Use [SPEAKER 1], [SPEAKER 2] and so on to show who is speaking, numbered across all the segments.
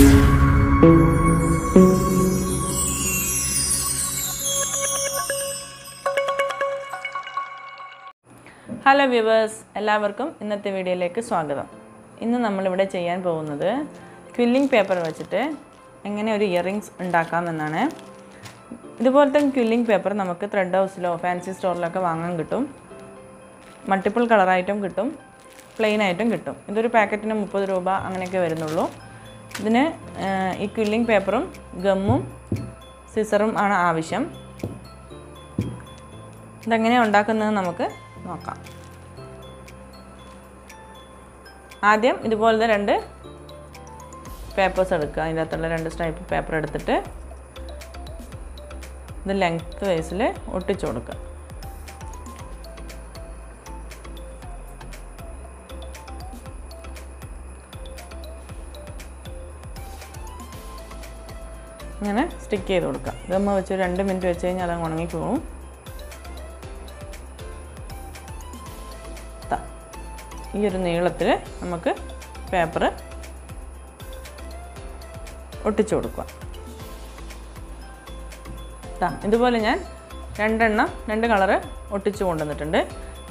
[SPEAKER 1] Hello viewers എല്ലാവർക്കും ഇന്നത്തെ വീഡിയോയിലേക്ക് സ്വാഗതം. ഇന്ന് നമ്മളിവിടെ ചെയ്യാൻ പോകുന്നത് ക്വില്ലിംഗ് പേപ്പർ വെച്ചിട്ട് എങ്ങനെ ഒരു ഇയറിങ്സ് ഉണ്ടാക്കാമെന്നാണ്. ഇതുപോലത്തെ ക്വില്ലിംഗ് പേപ്പർ നമുക്ക് ത്രെഡ് ഹൗസിലോ ഫാൻസി സ്റ്റോറിലൊക്കെ വാങ്ങാൻ കിട്ടും. മൾട്ടിപ്പിൾ കളറായിട്ടും കിട്ടും. പ്ലെയിൻ ആയിട്ടും കിട്ടും. ഇതൊരു പാക്കറ്റിന് മുപ്പത് രൂപ അങ്ങനെയൊക്കെ വരുന്നുള്ളൂ. ഇതിന് ഈ ക്വില്ലിംഗ് പേപ്പറും ഗമ്മും സിസറും ആണ് ആവശ്യം. ഇതെങ്ങനെ ഉണ്ടാക്കുന്നത് നമുക്ക് നോക്കാം. ആദ്യം ഇതുപോലത്തെ രണ്ട് പേപ്പേഴ്സ് എടുക്കുക. അതിന്റെ അകത്തുള്ള രണ്ട് സ്ട്രൈപ്പ് പേപ്പർ എടുത്തിട്ട് ഇത് ലെങ്ത് വൈസിൽ ഒട്ടിച്ചു കൊടുക്കുക. ഇങ്ങനെ സ്റ്റിക്ക് ചെയ്ത് കൊടുക്കുക ഗമ്മ വെച്ച് രണ്ട് മിനിറ്റ് വെച്ച് കഴിഞ്ഞാൽ അത് ഉണങ്ങിപ്പോവും ഈ ഒരു നീളത്തിൽ നമുക്ക് പേപ്പർ ഒട്ടിച്ചു കൊടുക്കുക ഇതുപോലെ ഞാൻ രണ്ടെണ്ണം രണ്ട് കളറ് ഒട്ടിച്ചു കൊണ്ടുവന്നിട്ടുണ്ട്.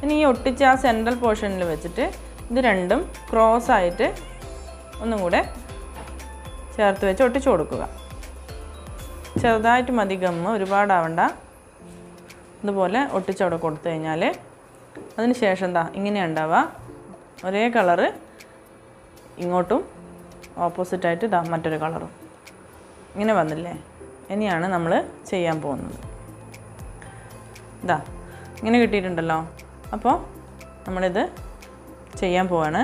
[SPEAKER 1] ഇനി ഈ ഒട്ടിച്ച ആ സെൻട്രൽ പോർഷനിൽ വെച്ചിട്ട് ഇത് രണ്ടും ക്രോസ് ആയിട്ട് ഒന്നും കൂടെ ചേർത്ത് വെച്ച് ഒട്ടിച്ചു കൊടുക്കുക. ചെറുതായിട്ട് മതി ഗമ്മ് ഒരുപാടാവണ്ട. ഇതുപോലെ ഒട്ടിച്ചവിടെ കൊടുത്തു കഴിഞ്ഞാൽ അതിന് ശേഷം എന്താ ഇങ്ങനെ ഉണ്ടാവുക. ഒരേ കളറ് ഇങ്ങോട്ടും ഓപ്പോസിറ്റായിട്ട് ഇതാ മറ്റൊരു കളറും. ഇങ്ങനെ വന്നില്ലേ? ഇനിയാണ് നമ്മൾ ചെയ്യാൻ പോകുന്നത്. ഇതാ ഇങ്ങനെ കിട്ടിയിട്ടുണ്ടല്ലോ. അപ്പോൾ നമ്മളിത് ചെയ്യാൻ പോവാണ്.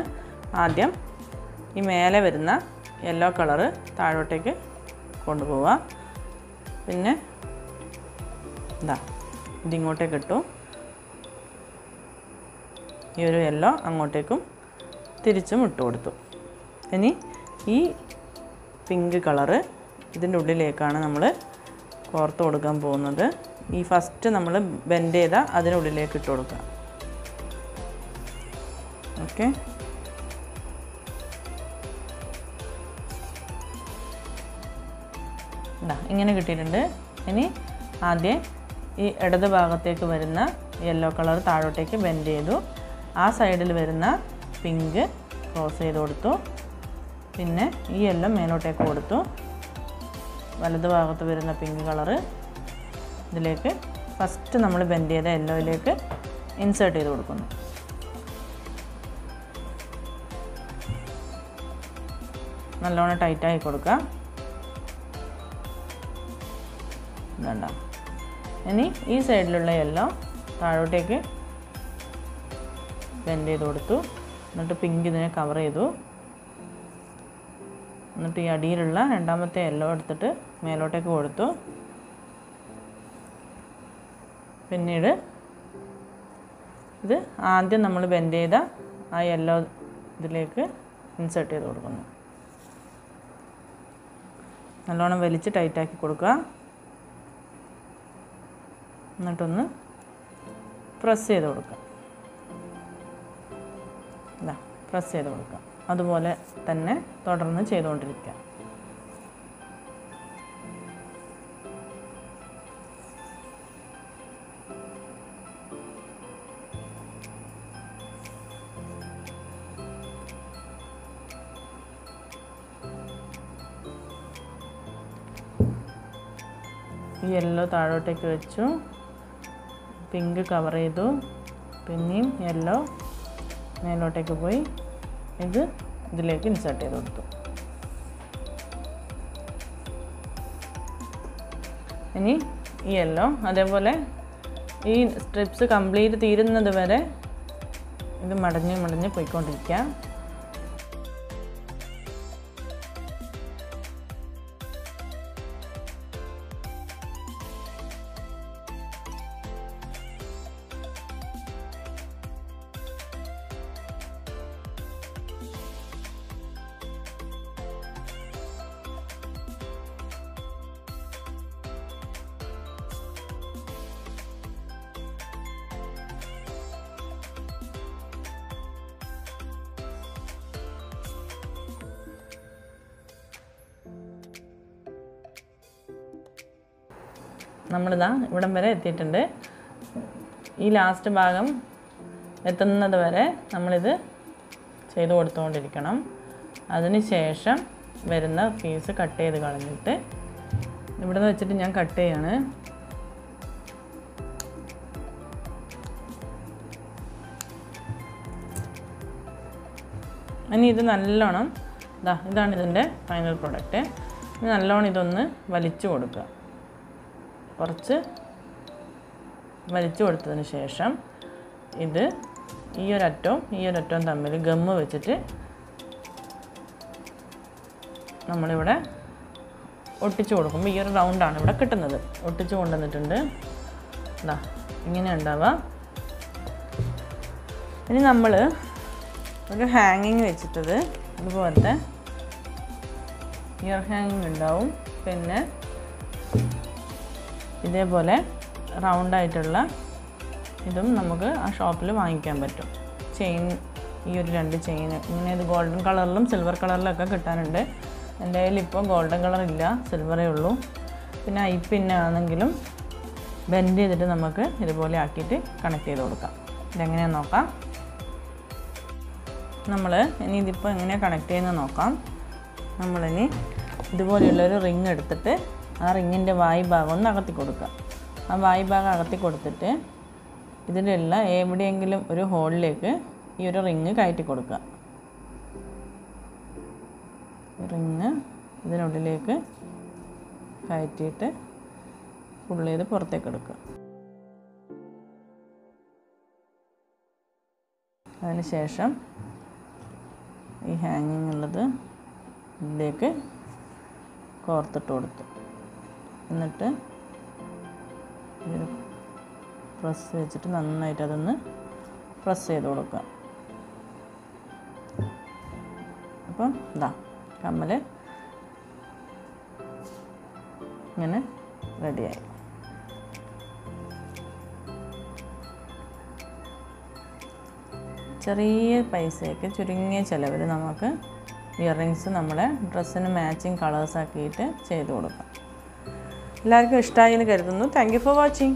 [SPEAKER 1] ആദ്യം ഈ മേലെ വരുന്ന യെല്ലോ കളറ് താഴോട്ടേക്ക് കൊണ്ടുപോവുക പിന്നെ ഇതാ ഇതിങ്ങോട്ടേക്ക് ഇട്ടു. ഈ ഒരു യെല്ലോ അങ്ങോട്ടേക്കും തിരിച്ചും ഇട്ട് കൊടുത്തു. ഇനി ഈ പിങ്ക് കളറ് ഇതിന്റെ ഉള്ളിലേക്കാണ് നമ്മൾ കോർത്ത് കൊടുക്കാൻ പോകുന്നത്. ഈ ഫസ്റ്റ് നമ്മൾ ബെൻഡ് ചെയ്താൽ അതിനുള്ളിലേക്ക് ഇട്ട് കൊടുക്കുക. ഓക്കെ? ഇതാ ഇങ്ങനെ കിട്ടിയിട്ടുണ്ട്. ഇനി ആദ്യം ഈ ഇടത് ഭാഗത്തേക്ക് വരുന്ന യെല്ലോ കളർ താഴോട്ടേക്ക് ബെൻഡ് ചെയ്തു. ആ സൈഡിൽ വരുന്ന പിങ്ക് ക്രോസ് ചെയ്ത് കൊടുത്തു. പിന്നെ ഈ യെല്ലോ മേലോട്ടേക്ക് കൊടുത്തു. വലത് ഭാഗത്ത് വരുന്ന പിങ്ക് കളറ് ഇതിലേക്ക് ഫസ്റ്റ് നമ്മൾ ബെൻഡ് ചെയ്ത യെല്ലോയിലേക്ക് ഇൻസേർട്ട് ചെയ്ത് കൊടുക്കുന്നു. നല്ലോണം ടൈറ്റായി കൊടുക്കുക. വേണ്ട. ഇനി ഈ സൈഡിലുള്ള എല്ലാം താഴോട്ടേക്ക് ബെൻഡ് ചെയ്ത് കൊടുത്തു. എന്നിട്ട് പിങ്ക് ഇതിനെ കവർ ചെയ്തു. എന്നിട്ട് ഈ അടിയിലുള്ള രണ്ടാമത്തെ എല്ലോ എടുത്തിട്ട് മേലോട്ടേക്ക് കൊടുത്തു. പിന്നീട് ഇത് ആദ്യം നമ്മൾ ബെൻഡ് ചെയ്ത ആ യെല്ലോ ഇതിലേക്ക് ഇൻസേർട്ട് ചെയ്ത് കൊടുക്കുന്നു. നല്ലോണം വലിച്ച് ടൈറ്റാക്കി കൊടുക്കുക. എന്നിട്ടൊന്ന് പ്രസ് ചെയ്ത് കൊടുക്കുക ഇതാ പ്രസ് ചെയ്ത് കൊടുക്കുക അതുപോലെ തന്നെ തുടർന്ന് ചെയ്തുകൊണ്ടിരിക്കുക. യെല്ലോ താഴോട്ടേക്ക് വെച്ചു. പിങ്ക് കവർ ചെയ്തു. പിന്നെയും യെല്ലോ മേലോട്ടേക്ക് പോയി ഇത് ഇതിലേക്ക് ഇൻസേർട്ട് ചെയ്ത് കൊടുത്തു. ഇനി ഈ യെല്ലോ അതേപോലെ ഈ സ്ട്രിപ്സ് കംപ്ലീറ്റ് തീരുന്നത് വരെ ഇത് മടഞ്ഞ് മടഞ്ഞ് പോയിക്കൊണ്ടിരിക്കുക നമ്മളിതാ ഇവിടം വരെ എത്തിയിട്ടുണ്ട്. ഈ ലാസ്റ്റ് ഭാഗം എത്തുന്നത് വരെ നമ്മളിത് ചെയ്ത് കൊടുത്തുകൊണ്ടിരിക്കണം അതിന് ശേഷം വരുന്ന പീസ് കട്ട് ചെയ്ത് കളഞ്ഞിട്ട് ഇവിടെ നിന്ന് വെച്ചിട്ട് ഞാൻ കട്ട് ചെയ്യാണ്. ഇനി ഇത് നല്ലോണം ഇതാ ഇതാണ് ഇതിന്റെ ഫൈനൽ പ്രോഡക്റ്റ് നല്ലോണം ഇതൊന്ന് വലിച്ചു കൊടുക്കുക. കുറച്ച് വലിച്ചു കൊടുത്തതിന് ശേഷം ഇത് ഈ ഒരറ്റവും ഈ ഒരറ്റവും തമ്മിൽ ഗമ്മ് വെച്ചിട്ട് നമ്മളിവിടെ ഒട്ടിച്ചു കൊടുക്കുമ്പോൾ ഈ ഒരു റൗണ്ടാണ് ഇവിടെ കിട്ടുന്നത്. ഒട്ടിച്ചു കൊണ്ടുവന്നിട്ടുണ്ട്. ഇതാ ഇങ്ങനെ ഉണ്ടാവുക ഇനി നമ്മൾ ഒരു ഹാങ്ങിങ് വെച്ചിട്ടത് ഇതുപോലത്തെ ഇയർ ഹാങ്ങിങ് ഉണ്ടാവും. പിന്നെ ഇതേപോലെ റൗണ്ടായിട്ടുള്ള ഇതും നമുക്ക് ആ ഷോപ്പിൽ വാങ്ങിക്കാൻ പറ്റും. ചെയിൻ ഈ ഒരു രണ്ട് ചെയിൻ. ഇങ്ങനെ ഇത് ഗോൾഡൻ കളറിലും സിൽവർ കളറിലൊക്കെ കിട്ടാനുണ്ട്. എന്റെ കയ്യിൽ ഇപ്പോൾ ഗോൾഡൻ കളർ ഇല്ല സിൽവറേ ഉള്ളൂ. പിന്നെ ഐ പിന്നാണെങ്കിലും ബെൻഡ് ചെയ്തിട്ട് നമുക്ക് ഇതുപോലെ ആക്കിയിട്ട് കണക്ട് ചെയ്ത് കൊടുക്കാം. ഇതെങ്ങനെയാണെന്ന് നോക്കാം. നമ്മൾ ഇനി ഇതിപ്പോൾ എങ്ങനെയാണ് കണക്ട് ചെയ്യുന്നത് നോക്കാം. നമ്മളിനി ഇതുപോലെയുള്ളൊരു റിങ് എടുത്തിട്ട് ആ റിങ്ങിന്റെ വായ് ഭാഗം ഒന്ന് അകത്തി കൊടുക്കുക. ആ വായ് ഭാഗം അകത്തി കൊടുത്തിട്ട് ഇതിലുള്ള എവിടെയെങ്കിലും ഒരു ഹോളിലേക്ക് ഈ ഒരു റിങ് കയറ്റി കൊടുക്കുക. റിങ് ഇതിനുള്ളിലേക്ക് കയറ്റിയിട്ട് ഫുള്ള് ചെയ്ത് പുറത്തേക്ക് എടുക്കുക. അതിന് ശേഷം ഈ ഹാങ്ങിങ് ഉള്ളത് ഇതിലേക്ക് കോർത്തിട്ട് കൊടുത്തു. എന്നിട്ട് പ്രസ് വെച്ചിട്ട് നന്നായിട്ട് അതൊന്ന് പ്രസ് ചെയ്ത് കൊടുക്കുക. അപ്പം ഇതാ കമ്മൽ ഇങ്ങനെ റെഡിയായി. ചെറിയ പൈസയൊക്കെ ചുരുങ്ങിയ ചിലവിൽ നമുക്ക് ഇയറിങ്സ് നമ്മുടെ ഡ്രസ്സിന് മാച്ചിങ് കളേഴ്സ് ആക്കിയിട്ട് ചെയ്ത് കൊടുക്കാം. എല്ലാവർക്കും ഇഷ്ടമായി എന്ന് കരുതുന്നു. Thank for watching